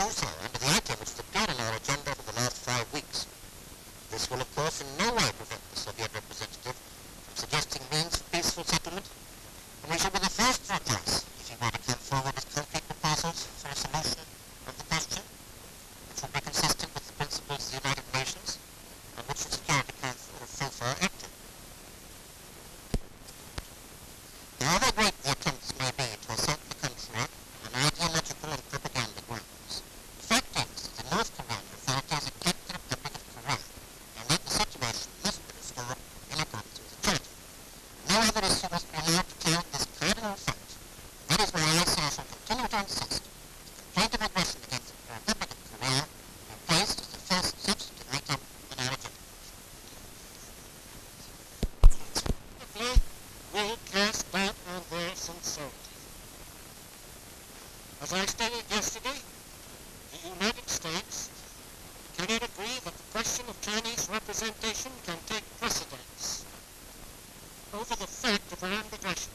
also under the item which has been on our agenda for the last five weeks. This will, of course, in no way prevent the Soviet representative from suggesting means of peaceful settlement, and we shall be the first to replace if he were to come forward with concrete proposals for a solution of the question, which will be consistent with the principles of the United Nations on which the Security Council so far acted. Great the may be to assault the country on ideological and propaganda grounds, the fact is that the North Korean authorities have kept the Republic of Korea, and that the situation must be restored in accordance with the treaty. No other issue must be allowed to cloud this cardinal fact. That is why I say I shall continue to insist that the complaint of aggression against the Republic of Korea be placed as the first substantive item on our agenda. will cast doubt on As I stated yesterday, the United States cannot agree that the question of Chinese representation can take precedence over the fact of armed aggression.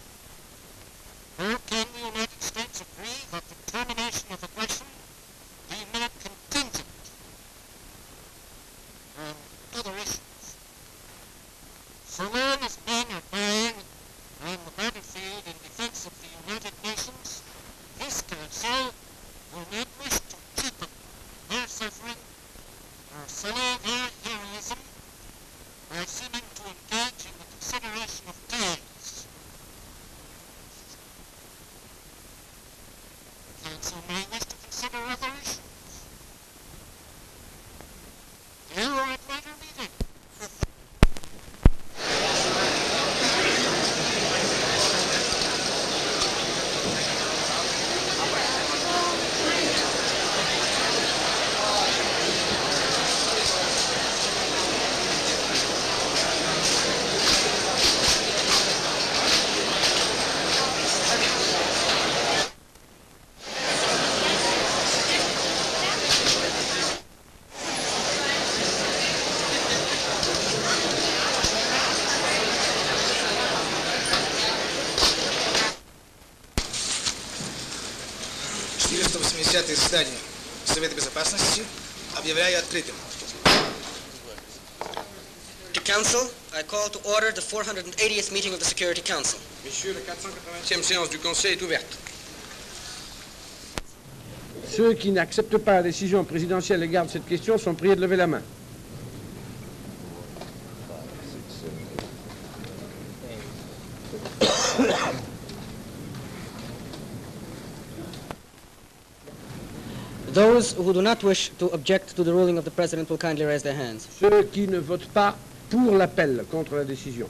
Nor can the United States agree that the termination of aggression be made contingent on other issues. So long as men are dying on the battlefield in defense of the United Nations, this Council will not wish to cheapen their suffering or sully their heroism by seeming to engage in the consideration of terms. Council may wish to consider other issues. You are at later meeting. Четыреста заседание Совета Безопасности объявляю открытым. To Council, I call to order the 480th meeting of the Security Council. Messieurs, la 480e séance du Conseil est ouverte. Ceux qui n'acceptent pas la décision présidentielle et gardent cette question sont priés de lever la main. Those who do not wish to object to the ruling of the President will kindly raise their hands. Ceux qui ne votent pas pour l'appel contre la décision.